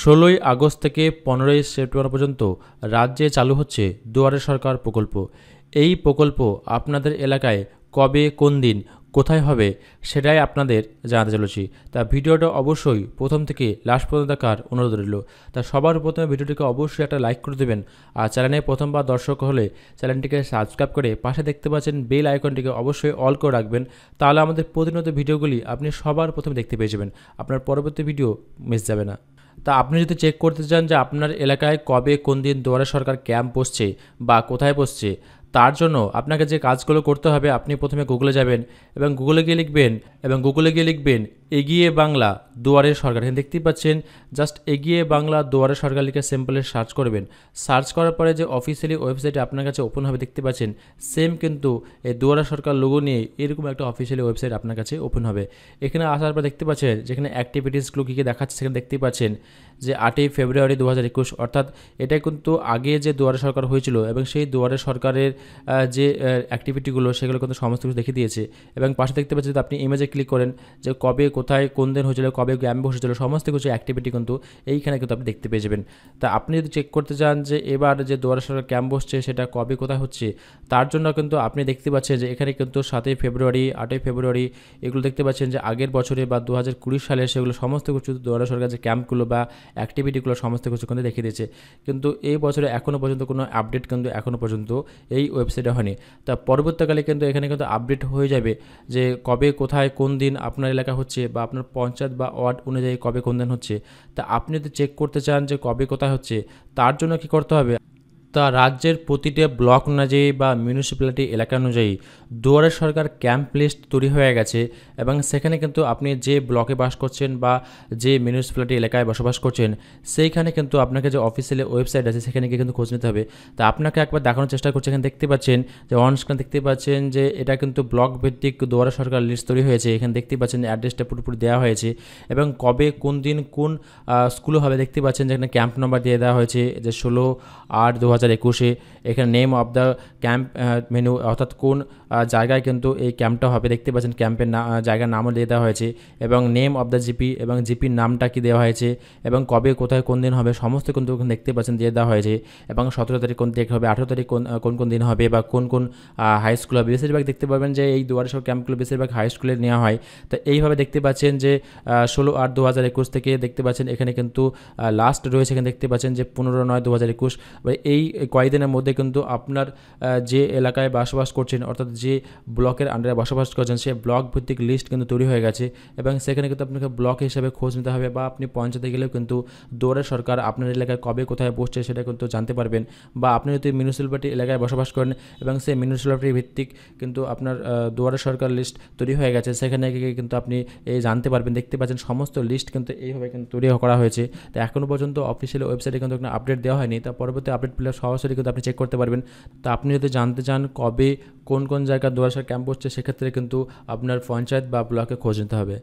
ষোলোই আগস্ট থেকে পনেরোই সেপ্টেম্বর পর্যন্ত রাজ্যে চালু হচ্ছে দুয়ারে সরকার প্রকল্প। এই প্রকল্প আপনাদের এলাকায় কবে, কোন দিন, কোথায় হবে সেটাই আপনাদের জানাতে চলেছি। তা ভিডিওটা অবশ্যই প্রথম থেকে লাস্ট পর্যন্ত দেখার অনুরোধ রইল। তা সবার প্রথমে ভিডিওটিকে অবশ্যই একটা লাইক করে দেবেন আর চ্যানেলে প্রথমবার দর্শক হলে চ্যানেলটিকে সাবস্ক্রাইব করে পাশে দেখতে পাচ্ছেন বেল আইকনটিকে অবশ্যই অল করে রাখবেন। তাহলে আমাদের প্রতিনিয়ত ভিডিওগুলি আপনি সবার প্রথমে দেখতে পেয়ে যাবেন। আপনার পরবর্তী ভিডিও মিস যাবে না। তা আপনি যদি চেক করতে চান যে আপনার এলাকায় কবে, কোন দিন দুয়ারে সরকার ক্যাম্প বসছে বা কোথায় বসছে, তার জন্য আপনাকে যে কাজগুলো করতে হবে, আপনি প্রথমে গুগলে যাবেন এবং গুগলে গিয়ে লিখবেন এবং গুগলে গিয়ে লিখবেন এগিয়ে বাংলা দুয়ারে সরকার। এখানে দেখতেই পাচ্ছেন জাস্ট এগিয়ে বাংলা দুয়ারে সরকার লিখে সিম্পলে সার্চ করবেন। সার্চ করার পরে যে অফিসিয়ালি ওয়েবসাইটে আপনার কাছে ওপেন হবে, দেখতে পাচ্ছেন সেম কিন্তু এই দুয়ারে সরকার লোগো নিয়ে এরকম একটা অফিসিয়ালি ওয়েবসাইট আপনার কাছে ওপেন হবে। এখানে আসার পর দেখতে পাচ্ছেন, যেখানে অ্যাক্টিভিটিসগুলো কী কী দেখাচ্ছে, সেখানে দেখতেই পাচ্ছেন যে আটই ফেব্রুয়ারি দু হাজার একুশ, অর্থাৎ এটা কিন্তু আগে যে দুয়ারে সরকার হয়েছিল এবং সেই দুয়ারে সরকারের যে অ্যাক্টিভিটিগুলো সেগুলো কিন্তু সমস্ত কিছু দেখে দিয়েছে। এবং পাশে দেখতে পাচ্ছেন যদি আপনি ইমেজে ক্লিক করেন যে কবে কোথায়, কোন দিন হয়েছিল, কবে গ্যাম বসেছিল, সমস্ত কিছু অ্যাক্টিভিটি কিন্তু এইখানে কিন্তু আপনি দেখতে পেয়ে যাবেন। তা আপনি যদি চেক করতে চান যে এবার যে দুয়ারে সরকার ক্যাম্প বসছে, সেটা কবে, কোথায় হচ্ছে, তার জন্য কিন্তু আপনি দেখতে পাচ্ছেন যে এখানে কিন্তু সাতই ফেব্রুয়ারি, আটই ফেব্রুয়ারি এগুলো দেখতে পাচ্ছেন যে আগের বছরে বা দু হাজার কুড়ি সালে সেগুলো সমস্ত কিছু দুয়ারে সরকার যে ক্যাম্পগুলো বা অ্যাক্টিভিটিগুলো সমস্ত কিছু কিন্তু দেখিয়ে দিয়েছে। কিন্তু এই বছরে এখনও পর্যন্ত কোনো আপডেট কিন্তু এখনও পর্যন্ত এই ওয়েবসাইটে হয়নি। তা পরবর্তীকালে কিন্তু এখানে কিন্তু আপডেট হয়ে যাবে যে কবে, কোথায়, কোন দিন আপনার এলাকা হচ্ছে বা আপনার পঞ্চায়েত বা ওয়ার্ড অনুযায়ী কবে কোন দিন হচ্ছে, তা আপনি যদি চেক করতে চান যে কবে কোথায় হচ্ছে, তার জন্য কি করতে হবে? তা রাজ্যের প্রতিটা ব্লক অনুযায়ী বা মিউনিসিপ্যালিটি এলাকা অনুযায়ী দুয়ারে সরকার ক্যাম্প লিস্ট তৈরি হয়ে গেছে এবং সেখানে কিন্তু আপনি যে ব্লকে বাস করছেন বা যে মিউনিসিপ্যালিটি এলাকায় বসবাস করছেন, সেইখানে কিন্তু আপনাকে যে অফিসিয়ালি ওয়েবসাইট আছে সেখানে গিয়ে কিন্তু খোঁজ নিতে হবে। তা আপনাকে একবার দেখানোর চেষ্টা করছে, এখানে দেখতে পাচ্ছেন যে অন স্ক্রিন দেখতে পাচ্ছেন যে এটা কিন্তু ব্লক ভিত্তিক দুয়ারে সরকার লিস্ট তৈরি হয়েছে, এখানে দেখতে পাচ্ছেন অ্যাড্রেসটা পুরোপুরি দেওয়া হয়েছে এবং কবে কোন দিন কোন স্কুল হবে দেখতে পাচ্ছেন যেখানে ক্যাম্প নাম্বার দিয়ে দেওয়া হয়েছে, যে ষোলো আট দু হাজার একুশে, এখানে নেম অফ দ্য ক্যাম্প মেনু অর্থাৎ কোন জায়গায় কিন্তু এই ক্যাম্পটা হবে। দেখতে পাচ্ছেন ক্যাম্পের না জায়গার নামও দিয়ে দেওয়া হয়েছে এবং নেম অফ দ্য জিপি এবং জিপির নামটা কি দেওয়া হয়েছে এবং কবে, কোথায়, কোন দিন হবে সমস্ত কিন্তু দেখতে পাচ্ছেন দিয়ে দেওয়া হয়েছে এবং সতেরো তারিখ কোন তারিখ হবে, আঠেরো তারিখ কোন কোন কোন দিন হবে বা কোন কোন হাই স্কুল হবে। বেশিরভাগ দেখতে পাবেন যে এই দুয়ারে সব ক্যাম্পগুলো বেশিরভাগ হাই স্কুলে নেওয়া হয়। তো এইভাবে দেখতে পাচ্ছেন যে ষোলো আট দু হাজার একুশ থেকে দেখতে পাচ্ছেন এখানে কিন্তু লাস্ট রয়েছে। এখানে দেখতে পাচ্ছেন যে পনেরো নয় দু হাজার একুশ এই কয়েকদিনের মধ্যে কিন্তু আপনার যে এলাকায় বসবাস করছেন, অর্থাৎ যে ব্লকের আন্ডারে বসবাস করছেন সে ব্লক ভিত্তিক লিস্ট কিন্তু তৈরি হয়ে গেছে। এবং সেখানে কিন্তু আপনাকে ব্লক হিসেবে খোঁজ নিতে হবে বা আপনি পঞ্চায়েতে গেলেও কিন্তু দৌড়ে সরকার আপনার এলাকায় কবে কোথায় বসছে সেটা কিন্তু জানতে পারবেন। বা আপনি যদি মিউনিসিপ্যালিটি এলাকায় বসবাস করেন এবং সেই মিউনিসিপ্যালিটি ভিত্তিক কিন্তু আপনার দুয়ারে সরকার লিস্ট তৈরি হয়ে গেছে, সেখানে গিয়ে কিন্তু আপনি এই জানতে পারবেন, দেখতে পাচ্ছেন সমস্ত লিস্ট কিন্তু এইভাবে কিন্তু তৈরি করা হয়েছে। তো এখনও পর্যন্ত অফিসিয়াল ওয়েবসাইটে কিন্তু কোনো আপডেট দেওয়া হয়নি। তা পরবর্তী আপডেট পেলে সরাসরি কিন্তু আপনি চেক করতে পারবেন। তা আপনি যদি জানতে চান কবে কোন কোন জায়গায় দুয়ারে ক্যাম্প হচ্ছে, সেক্ষেত্রে কিন্তু আপনার পঞ্চায়েত বা ব্লকে খোঁজ নিতে হবে।